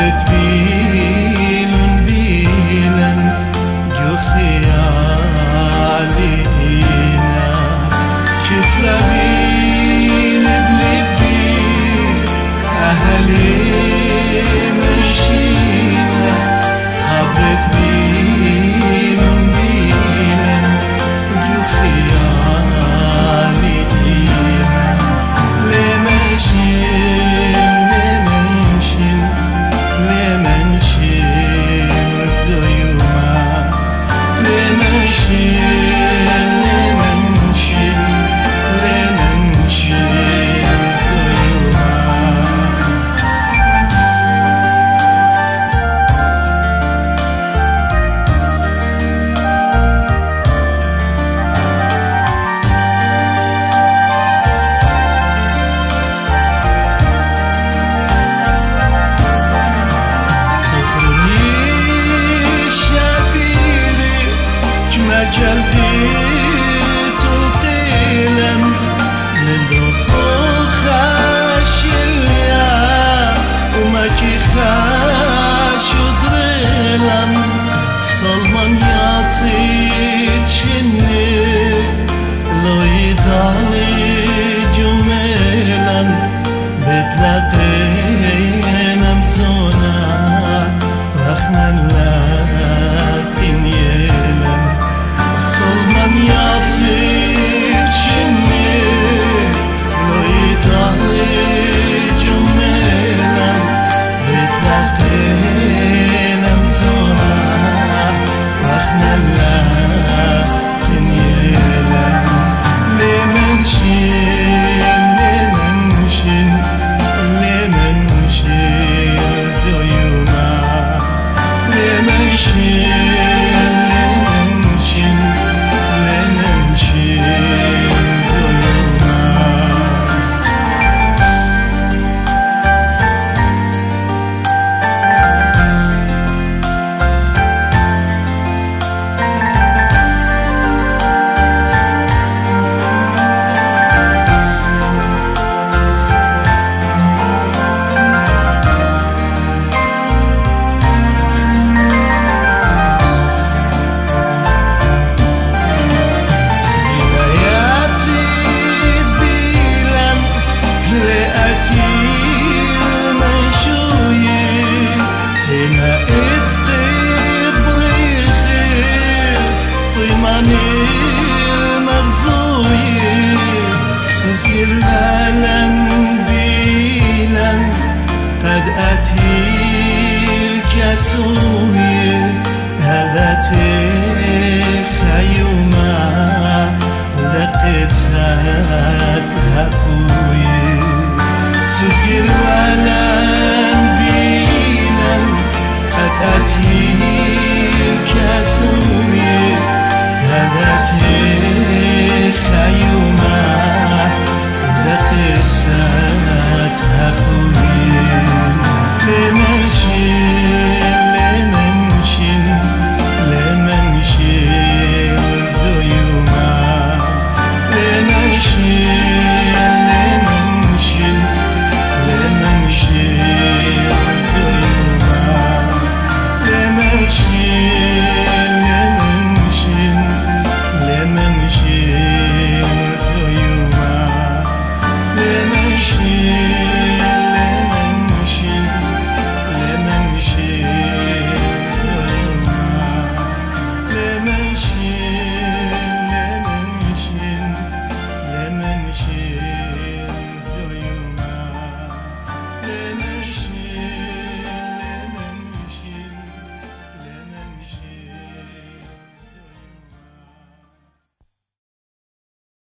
it Love.